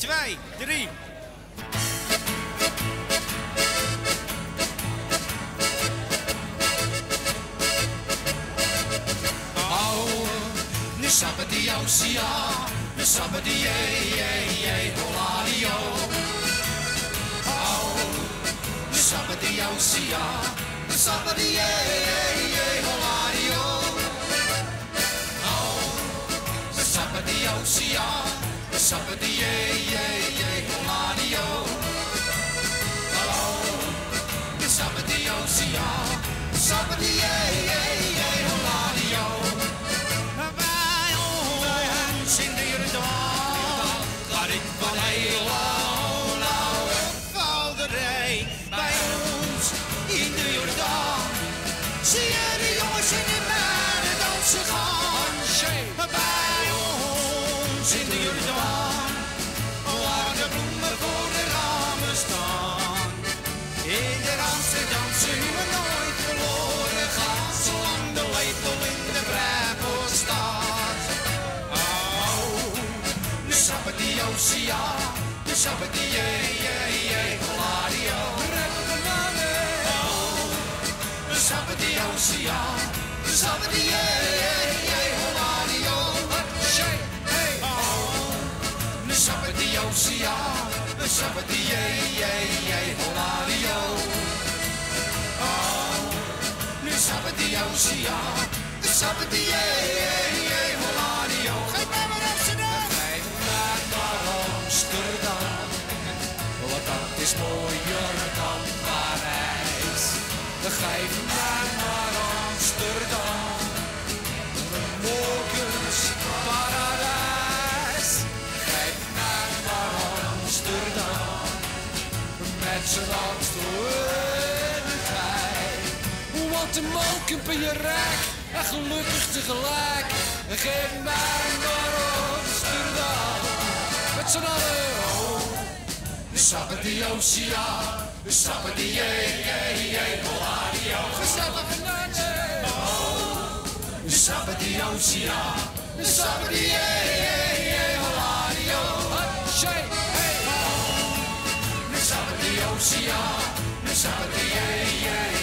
2, 3. Nu sappen die Osia, nu sappen die je, je, je, holadio. Oh, nu sappen die Osia, nu sappen die holadio. Oh, sappen die nu sappen die holadio. Oh, sappen die nu sappen die je, je, je, holadio. Bij ons in de sappen die Osia, nu sappen die je, je, je, Gladio. Oh, nu sappen die Osia, nu sappen die je, je, je, Gladio. Oh, nu sappen die Osia, nu sappen die je, je, je, Gladio. Oh, nu sappen die Osia, nu sappen die Mij maar Amsterdam. Een morgens paradijs. Mij maar Amsterdam. Met zijn Amsterdamheid. Wat een moken ben je rijk en gelukkig tegelijk. Geef mij maar Amsterdam. Met z'n allen, oh. Nu sappen die Osia, nu sappen die je, je, je, Nu sappen die Osia, nu sappen die je, je, je, Polario. Hey, hey, oh. Nu sappen die Osia, nu sappen die je,